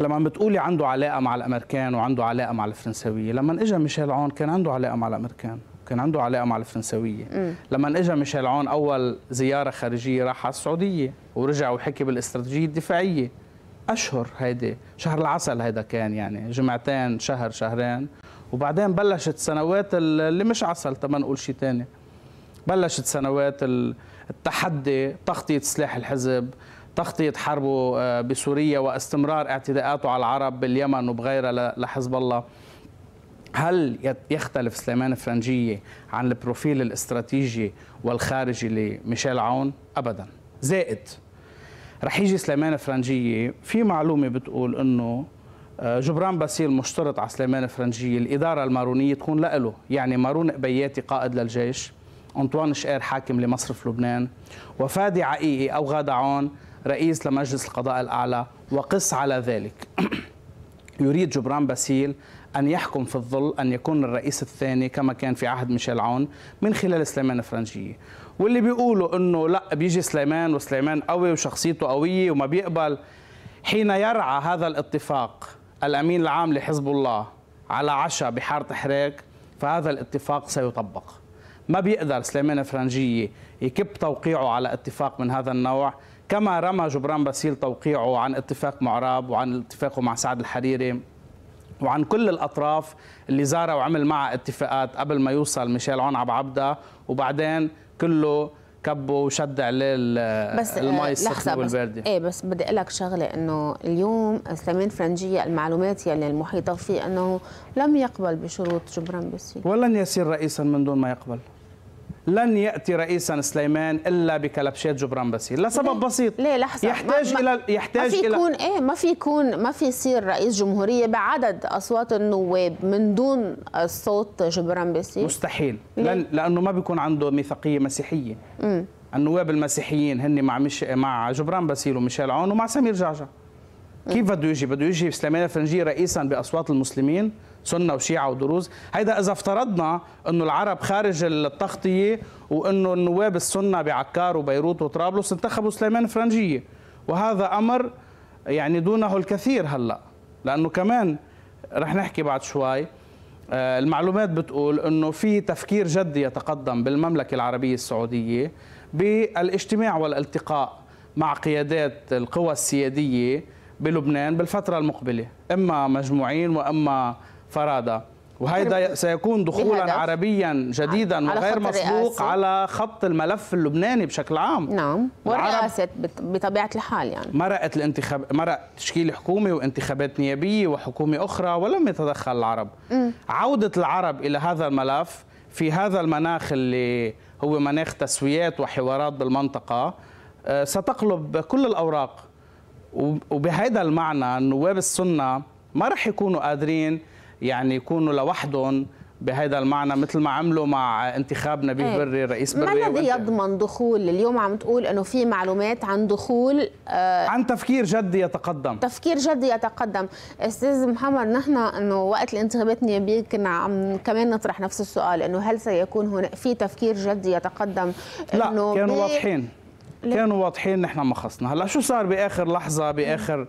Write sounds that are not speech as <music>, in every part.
لما بتقولي عنده علاقة مع الأمريكان وعنده علاقة مع الفرنسوية لما اجى ميشيل عون كان عنده علاقة مع الأمريكان كان عنده علاقة مع الفرنسوية. لما اجى ميشيل عون أول زيارة خارجية راح على السعودية ورجع وحكي بالاستراتيجية الدفاعية. أشهر هيدي شهر العسل هيدا كان يعني جمعتين شهر شهرين. وبعدين بلشت سنوات اللي مش عسل تما نقول شيء ثاني بلشت سنوات التحدي تغطية سلاح الحزب تغطيه حربه آه، بسوريا واستمرار اعتداءاته على العرب باليمن وبغيرها لحزب الله. هل يختلف سليمان فرنجية عن ال profil الاستراتيجي والخارجي لميشيل عون؟ أبدا. زائد رح يجي سليمان فرنجية في معلومة بتقول أنه آه، جبران باسيل مشترط على سليمان فرنجية الإدارة المارونية تكون له يعني مارون قبياتي قائد للجيش أنطوان شقير حاكم لمصرف لبنان وفادي عقيقي أو غادة عون رئيس لمجلس القضاء الأعلى وقس على ذلك. <clears throat> يريد جبران باسيل أن يحكم في الظل أن يكون الرئيس الثاني كما كان في عهد ميشيل عون من خلال سليمان الفرنجية واللي بيقولوا أنه لأ بيجي سليمان وسليمان قوي وشخصيته قوية وما بيقبل. حين يرعى هذا الاتفاق الأمين العام لحزب الله على عشاء بحارة حريك فهذا الاتفاق سيطبق. ما بيقدر سليمان الفرنجية يكب توقيعه على اتفاق من هذا النوع. كما رمى جبران باسيل توقيعه عن اتفاق معراب وعن اتفاقه مع سعد الحريري وعن كل الأطراف اللي زارها وعمل معها اتفاقات قبل ما يوصل ميشيل عون عبد عبده. وبعدين كله كبه وشد عليه بس المي السخنة والباردة. إيه بس بدي أقول لك شغلة إنه اليوم سليمان فرنجية المعلومات يلي المحيطه فيه إنه لم يقبل بشروط جبران باسيل ولن يصير رئيسا من دون ما يقبل. لن يأتي رئيسا سليمان إلا بكلبشات جبران باسيل. لسبب بسيط. ليه لحظه يحتاج ما إلى يحتاج ما في يكون إيه؟ ما في يكون ما في يصير رئيس جمهورية بعدد أصوات النواب من دون الصوت جبران باسيل؟ مستحيل. لن لأنه ما بيكون عنده ميثاقية مسيحية. م. النواب المسيحيين هن مع مش مع جبران باسيل وميشيل عون ومع سمير جعجع. كيف بده يجي؟ بده يجي سليمان الفرنجي رئيسا بأصوات المسلمين. سنة وشيعة ودروز. هيدا إذا افترضنا إنه العرب خارج التغطية وإنه النواب السنة بعكار وبيروت وطرابلس انتخبوا سليمان فرنجية. وهذا أمر يعني دونه الكثير هلأ. لأنه كمان رح نحكي بعد شوي آه، المعلومات بتقول إنه في تفكير جدي يتقدم بالمملكة العربية السعودية بالاجتماع والالتقاء مع قيادات القوى السيادية بلبنان بالفترة المقبلة. إما مجموعين وإما فرادى. وهذا سيكون دخولا بهدف. عربيا جديدا وغير مسبوق على خط الملف اللبناني بشكل عام. نعم. والرئاسة بطبيعة الحال يعني. مرقت الانتخاب مرق تشكيل حكومة وانتخابات نيابية وحكومة أخرى ولم يتدخل العرب. م. عودة العرب إلى هذا الملف في هذا المناخ اللي هو مناخ تسويات وحوارات بالمنطقة آه، ستقلب كل الأوراق. وبهذا المعنى النواب السنة ما رح يكونوا قادرين يعني يكونوا لوحدهم بهذا المعنى مثل ما عملوا مع انتخاب نبيه إيه. بري رئيس بري ما الذي يضمن دخول؟ اليوم عم تقول إنه في معلومات عن دخول آه عن تفكير جدي يتقدم. تفكير جدي يتقدم. أستاذ محمد نحن إنه وقت الانتخابات النيابيه كنا عم كمان نطرح نفس السؤال إنه هل سيكون هناك في تفكير جدي يتقدم؟ لا كانوا واضحين. كانوا واضحين نحن ما خصنا. هلا شو صار بآخر لحظة بآخر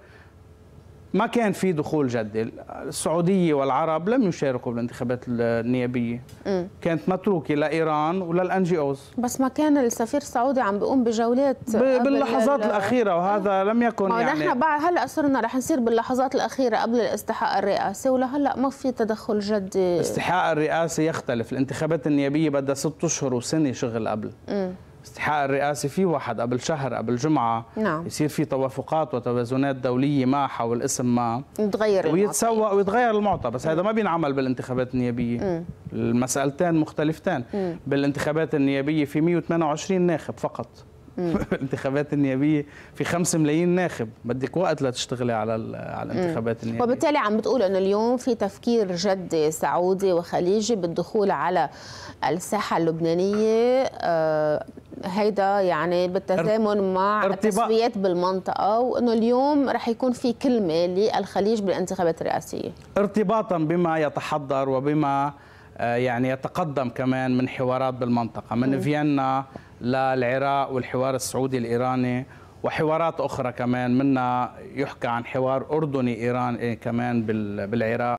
ما كان في دخول جدي السعودية والعرب لم يشاركوا بالانتخابات النيابية م. كانت متروكة لإيران وللأن جي أوز بس ما كان السفير السعودي عم بيقوم بجولات باللحظات الأخيرة وهذا آه. لم يكن يعني نحن بعد هلا صرنا رح نصير باللحظات الأخيرة قبل الاستحقاق الرئاسي ولهلا ما في تدخل جدي استحقاق الرئاسي يختلف الانتخابات النيابية بدها ست أشهر وسنة شغل قبل م. استحقاق الرئاسي في واحد قبل شهر قبل جمعة. نعم. يصير في توافقات وتوازنات دولية ما حول اسم ما. يتغير ويتسوق ويتغير المعطى بس هذا ما بينعمل بالانتخابات النيابية. م. المسألتين مختلفتين. م. بالانتخابات النيابية في 128 ناخب فقط. الانتخابات <laughs> النيابية في 5 ملايين ناخب. بدك وقت لتشتغلي على على الانتخابات النيابية. وبالتالي عم بتقول إنه اليوم في تفكير جدي سعودي وخليجي بالدخول على الساحة اللبنانية. آه هيدا يعني بالتزامن مع التسويات بالمنطقة وإنه اليوم رح يكون في كلمة للخليج بالانتخابات الرئاسية. ارتباطا بما يتحضر وبما آه، يعني يتقدم كمان من حوارات بالمنطقة. من فيينا للعراق والحوار السعودي الإيراني وحوارات أخرى كمان. منها يحكى عن حوار اردني ايراني كمان بالعراق.